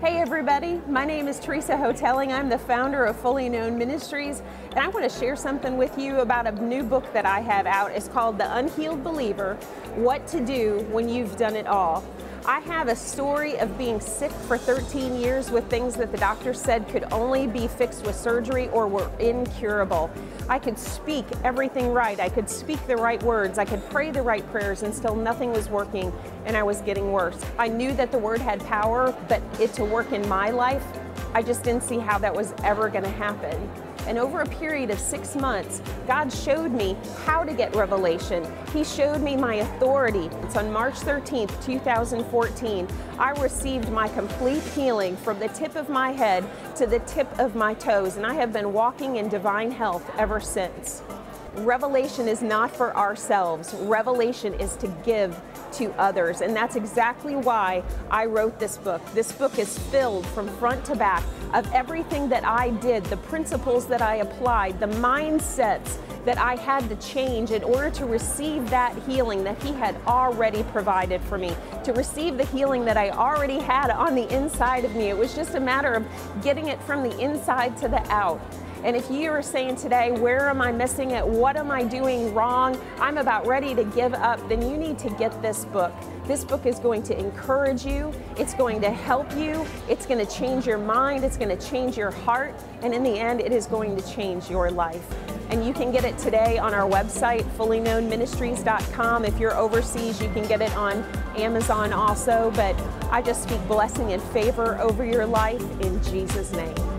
Hey everybody, my name is Teresa Hotelling. I'm the founder of Fully Known Ministries, and I want to share something with you about a new book that I have out. It's called The Unhealed Believer What to Do When You've Done It All. I have a story of being sick for 13 years with things that the doctor said could only be fixed with surgery or were incurable. I could speak everything right. I could speak the right words. I could pray the right prayers and still nothing was working and I was getting worse. I knew that the word had power, but it to work in my life, I just didn't see how that was ever going to happen. And over a period of six months, God showed me how to get revelation. He showed me my authority. It's on March 13th, 2014. I received my complete healing from the tip of my head to the tip of my toes, and I have been walking in divine health ever since. Revelation is not for ourselves. Revelation is to give to others. And that's exactly why I wrote this book. This book is filled from front to back of everything that I did, the principles that I applied, the mindsets that I had to change in order to receive that healing that He had already provided for me, to receive the healing that I already had on the inside of me. It was just a matter of getting it from the inside to the out. And if you are saying today, where am I missing it? What am I doing wrong? I'm about ready to give up, then you need to get this book. This book is going to encourage you, it's going to help you, it's going to change your mind, it's going to change your heart, and in the end, it is going to change your life. And you can get it today on our website, fullyknownministries.com. If you're overseas, you can get it on Amazon also. But I just speak blessing and favor over your life in Jesus' name.